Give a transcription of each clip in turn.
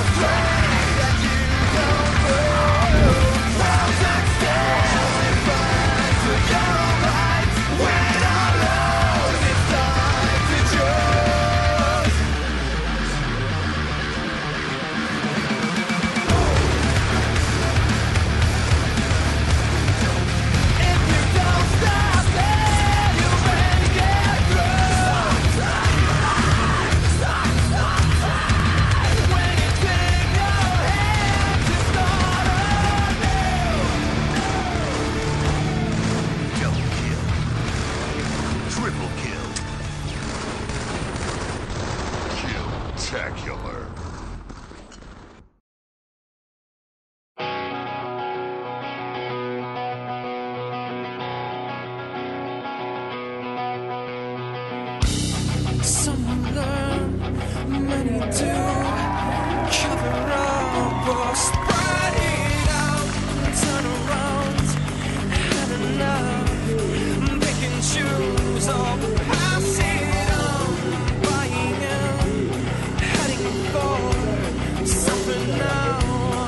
I'll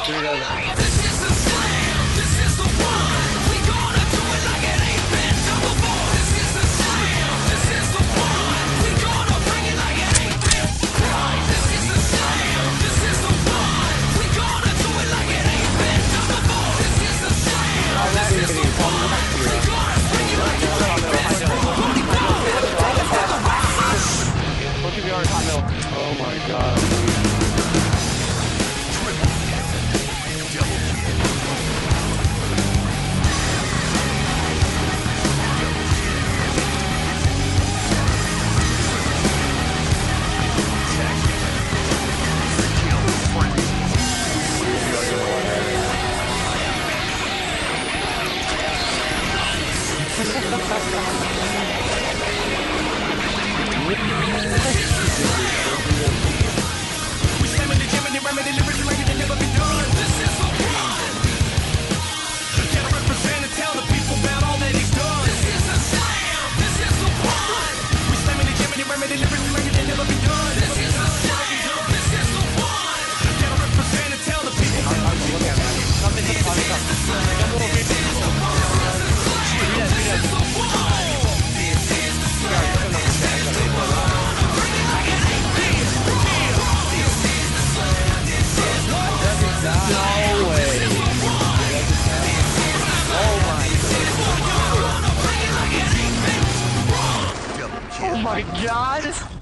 君らだ my god!